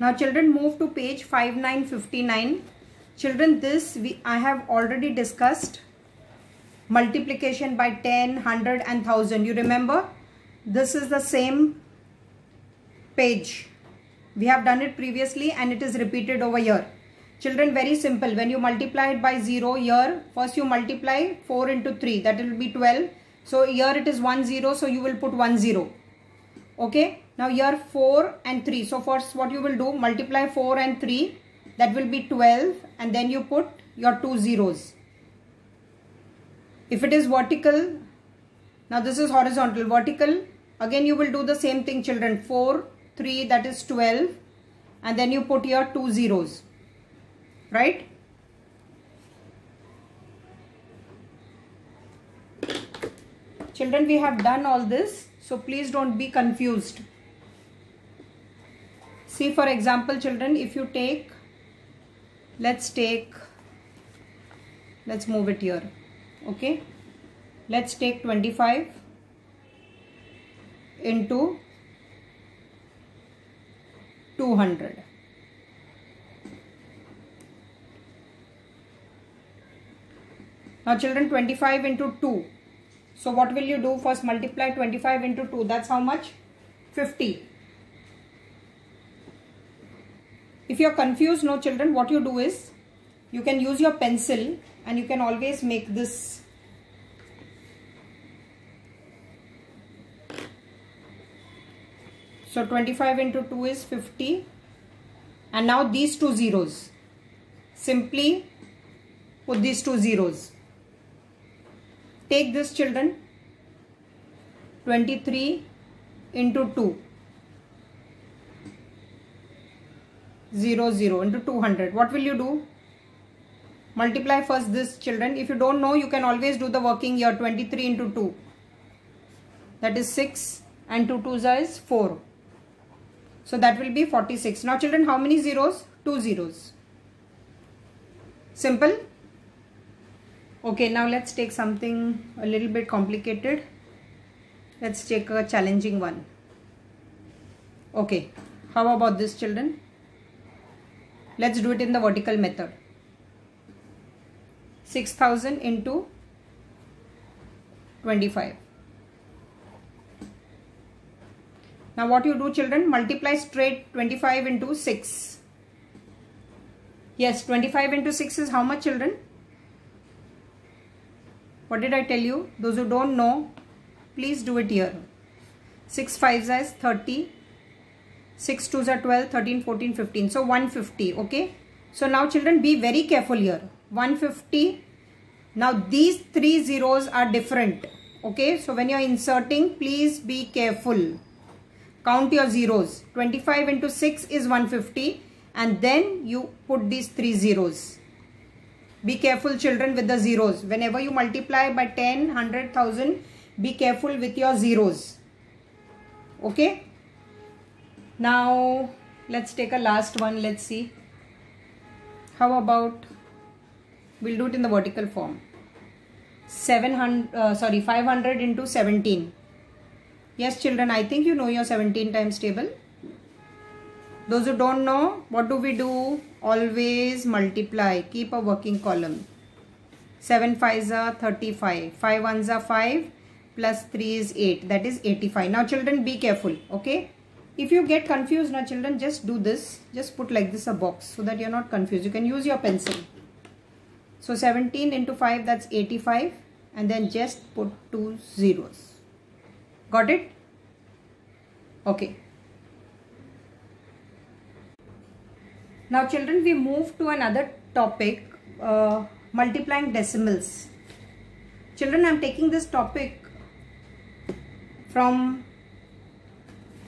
Now children move to page 5959. Children this we I have already discussed multiplication by 10, 100 and 1000. You remember this is the same page. We have done it previously and it is repeated over here. Children very simple when you multiply it by 0 here first you multiply 4 into 3 that will be 12. So here it is 1 0 so you will put 1 0. Okay? Now here 4 and 3. So first what you will do multiply 4 and 3 that will be 12 and then you put your two zeros. If it is vertical, now this is horizontal, vertical again you will do the same thing children. 4, 3 that is 12 and then you put your two zeros. Right. Children we have done all this so please don't be confused. See for example children if you take let's take let's move it here okay? Let's take 25 into 200 now children 25 into 2 so what will you do? First multiply 25 into 2 that's how much? 50 if you're confused no children what you do is you can use your pencil and you can always make this. So 25 into 2 is 50 and now these two zeros. Simply put these two zeros take this children 23 into 2 0 0 into 200 what will you do? Multiply first this children. If you don't know you can always do the working here. 23 into 2 that is 6 and 2 2s is 4 so that will be 46 now children how many zeros? Two zeros. Simple okay now let's take something a little bit complicated let's take a challenging one okay how about this children Let's do it in the vertical method. 6000 into 25. Now what you do children, multiply straight 25 into 6. Yes, 25 into 6 is how much children? What did I tell you? Those who don't know, please do it here. 6 5s is 30 6 2s are 12, 13, 14, 15. So 150, okay. So now children be very careful here. 150. Now these three zeros are different. Okay. So when you are inserting, please be careful. Count your zeros. 25 into 6 is 150 and then you put these three zeros. Be careful children with the zeros. Whenever you multiply by 10, 100, 1000, be careful with your zeros. Okay? Now let's take a last one. Let's see. How about we'll do it in the vertical form. 700 uh, sorry 500 into 17 yes children i think you know your 17 times table. Those who don't know what do we do always multiply. Keep a working column. 7 5s are 35 5 1s are 5 plus 3 is 8 that is 85 now children be careful okay? If you get confused now children just do this. Just put like this a box so that you're not confused. You can use your pencil. So 17 into 5 that's 85 and then just put two zeros. Got it? Okay now children we move to another topic uh, multiplying decimals. Children i'm taking this topic from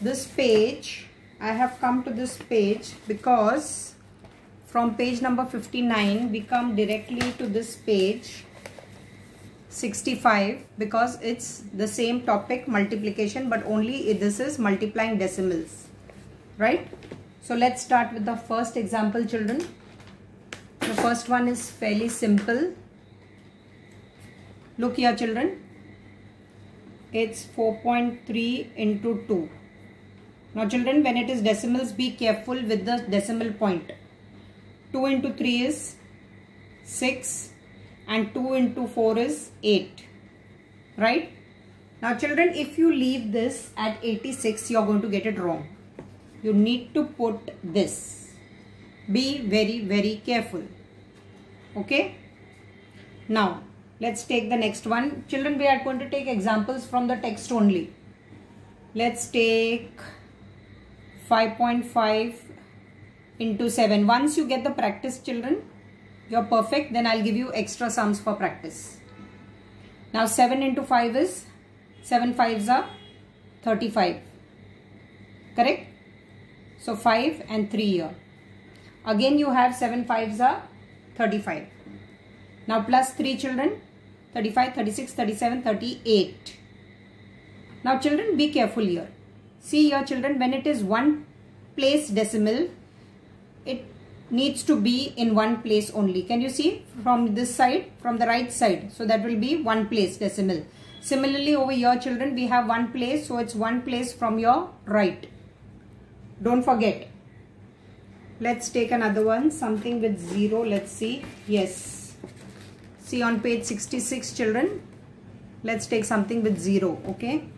this page. I have come to this page because from page number 59 we come directly to this page 65 because it's the same topic multiplication but only this is multiplying decimals. Right so let's start with the first example children the first one is fairly simple look here children it's 4.3 into 2 Now children, when it is decimals, be careful with the decimal point. 2 into 3 is 6 and 2 into 4 is 8. Right? Now children, if you leave this at 86, you are going to get it wrong. You need to put this. Be very, very careful. Okay? Now, let's take the next one. Children, we are going to take examples from the text only. Let's take 5.5 into 7. Once you get the practice children, you're perfect. Then I'll give you extra sums for practice. Now 7 into 5 is 7 5s are 35. Correct? So 5 and 3 here. Again you have 7 5s are 35. Now plus 3 children 35, 36, 37, 38. Now children be careful here. See here children when it is one place decimal it needs to be in one place only. Can you see from this side from the right side. So that will be one place decimal. Similarly over here children we have one place so it's one place from your right. Don't forget. Let's take another one something with 0 let's see. Yes. See on page 66 children. Let's take something with 0 okay.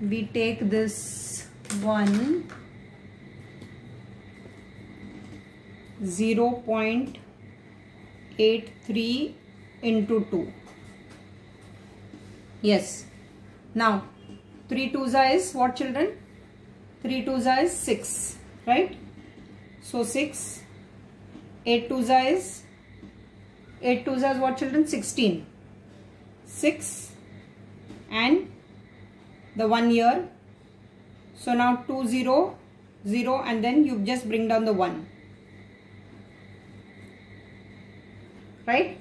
We take this one 0 0.83 into 2 yes now 3 2s is what children 3 2s is 6 right? So 6 8 2s is 8 2s is what children? 16 6 and the one year. So now 2 0 0 and then you just bring down the 1 right?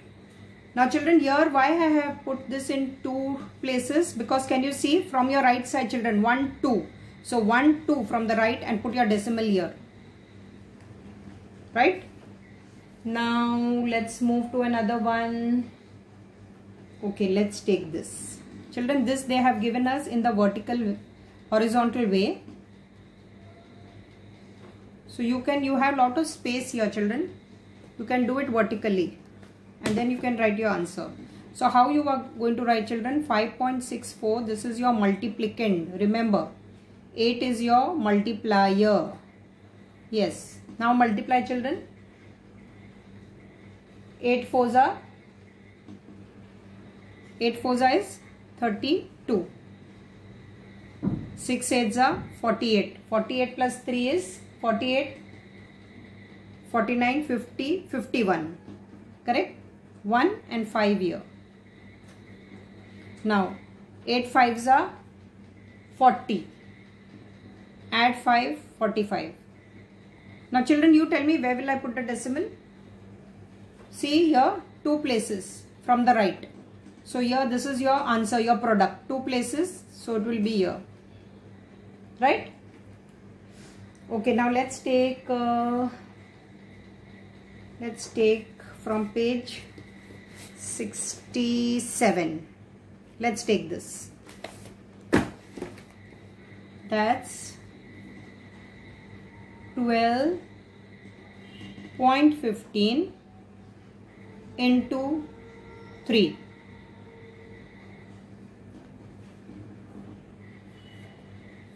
Now children here why I have put this in two places? Because can you see from your right side children? 1 2 so 1 2 from the right and put your decimal here. Right? Now let's move to another one. Okay let's take this. Children this they have given us in the vertical horizontal way. So you can you have lot of space here children. You can do it vertically. And then you can write your answer. So how you are going to write children? 5.64 this is your multiplicand remember 8 is your multiplier. Yes. Now multiply children. 8 fours are 8 fours is 32 6 eights are 48 48 plus 3 is 48 49 50 51 correct? 1 and 5 here. Now 8 5s are 40. Add 5 45. Now children you tell me where will I put the decimal? See here two places from the right. So here this is your answer your product two places so it will be here right okay now let's take uh, let's take from page 67 let's take this that's 12.15 into 3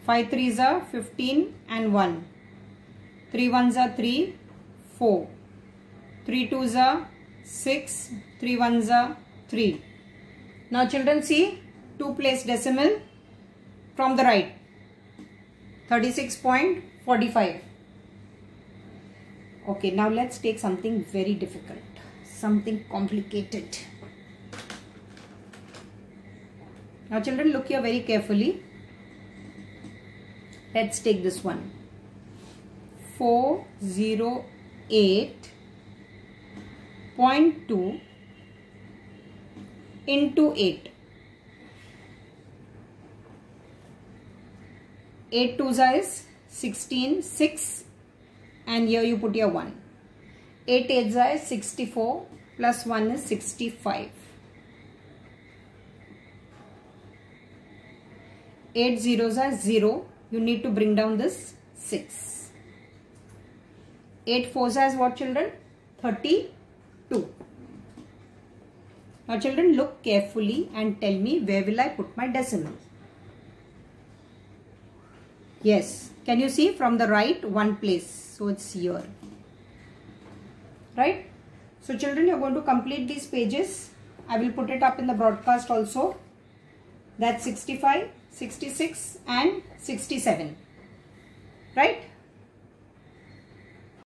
5 threes are 15 and 1 3 ones are 3 4 3 twos are 6, 3 ones are 3. Now children see 2 place decimal from the right 36.45. Okay now let's take something very difficult, something complicated. Now children look here very carefully. Let's take this one. 408.2 into 8. 8 twos is 16, 6 and here you put your 1. 8 eights are 64 plus 1 is 65. 8 zeros are 0 you need to bring down this 6. 8 fours as what children? 32. Now children look carefully and tell me where will I put my decimal. Yes, can you see from the right one place? So it's here. Right? So children you're going to complete these pages. I will put it up in the broadcast also. That's 65, 66 and 67. Right?